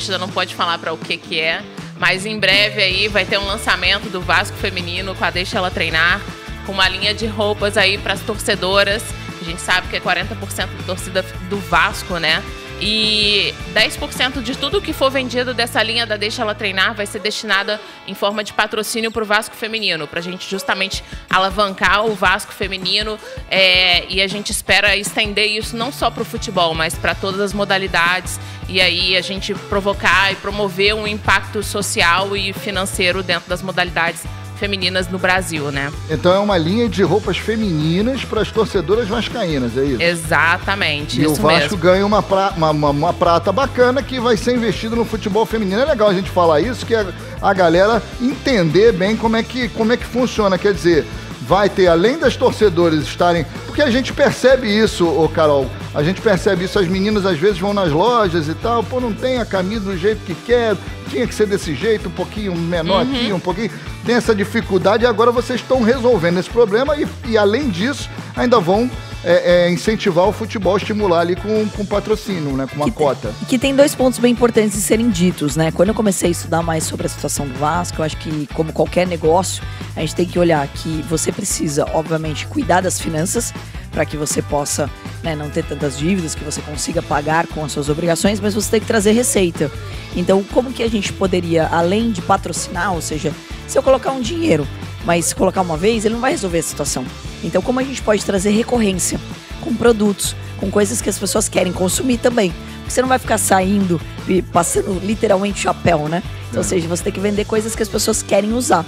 gente ainda não pode falar para o que que é, mas em breve aí vai ter um lançamento do Vasco feminino com a Deixa ela treinar, com uma linha de roupas aí para as torcedoras. A gente sabe que é 40% da torcida do Vasco, né? E 10% de tudo que for vendido dessa linha da Deixa Ela Treinar vai ser destinada em forma de patrocínio para o Vasco Feminino, para a gente justamente alavancar o Vasco Feminino é, e a gente espera estender isso não só para o futebol, mas para todas as modalidades e aí a gente provocar e promover um impacto social e financeiro dentro das modalidades femininas no Brasil, né? Então é uma linha de roupas femininas para as torcedoras vascaínas, é isso? Exatamente. E o Vasco mesmo. ganha uma, pra, uma, uma, uma prata bacana que vai ser investido no futebol feminino. É legal a gente falar isso, que a, a galera entender bem como é, que, como é que funciona. Quer dizer, vai ter, além das torcedores estarem. Porque a gente percebe isso, ô Carol. A gente percebe isso, as meninas às vezes vão nas lojas e tal, pô, não tem a camisa do jeito que quer, tinha que ser desse jeito, um pouquinho menor Uhum. aqui, um pouquinho. Tem essa dificuldade e agora vocês estão resolvendo esse problema e, e além disso, ainda vão é, é, incentivar o futebol, estimular ali com, com patrocínio, né? Com uma que, cota. Que tem dois pontos bem importantes de serem ditos, né? Quando eu comecei a estudar mais sobre a situação do Vasco, eu acho que, como qualquer negócio, a gente tem que olhar que você precisa, obviamente, cuidar das finanças para que você possa né, não ter tantas dívidas, que você consiga pagar com as suas obrigações, mas você tem que trazer receita. Então, como que a gente poderia, além de patrocinar, ou seja, se eu colocar um dinheiro, mas colocar uma vez, ele não vai resolver a situação. Então, como a gente pode trazer recorrência com produtos, com coisas que as pessoas querem consumir também? Porque você não vai ficar saindo e passando literalmente chapéu, né? Então, ou seja, você tem que vender coisas que as pessoas querem usar.